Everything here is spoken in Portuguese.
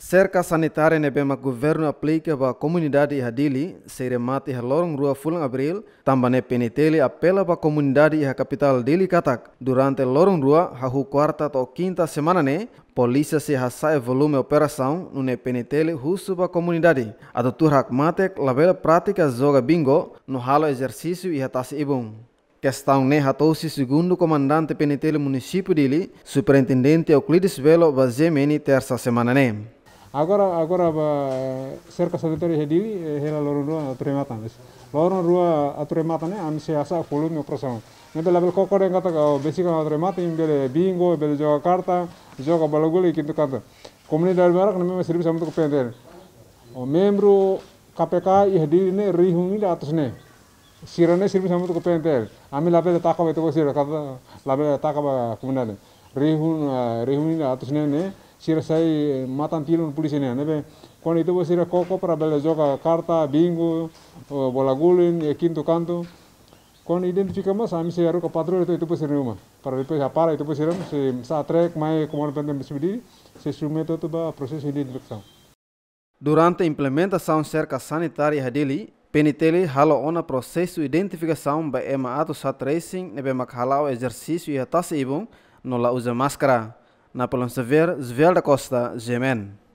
Cerca sanitária nebema governo aplica para a comunidade Ihadili, seremate lorong rua fulang abril, tambane penitele apela para a comunidade e a capital dele Katak. Durante lorong rua, hahu quarta ou quinta semana ne, polícia se hasai volume operação no ne penitele para a comunidade. A doutor Hakmatek labela prática joga bingo no halo exercício e hatase ibung. Questão ne hatousi segundo comandante penitele município dele, superintendente Euclides Velo, vazemeni terça semana ne. Agora, agora eh, cerca solitária redivi, eh, ela loron rua aturemata mes. Loron rua aturemata ne, ami se asa folum no prosão. Nende level kokor yang kata oh, basic aturemata im bele bingo, bele Jakarta, joga balaguli kintu kata. dal merak ne memang sirip sama tu kepender. O membro KPK ih diri ne rihungi da atas ne. Sirane sirip sama tu kepender. Ami label takaba itu kosir kata label takaba komunidade. Rihun eh, rihungi da atas ne ne. Sira sai matan tiro no polícia né nebe quando itu sira koko para bela joga carta bingo bola gulin e quinto canto. Quando identificamos a se aru ka patrulha itu itu sira uma para depois a para itu sira se sa trek mai como pendem bisbidi se identificação Durante a implementação cerca sanitária hadili, penitele halo ona processo identificação ba ema ato sa tracing nebe makhalau exercício e atas ibung no la usa máscara. Xavier, Zvel da Costa, Gemen.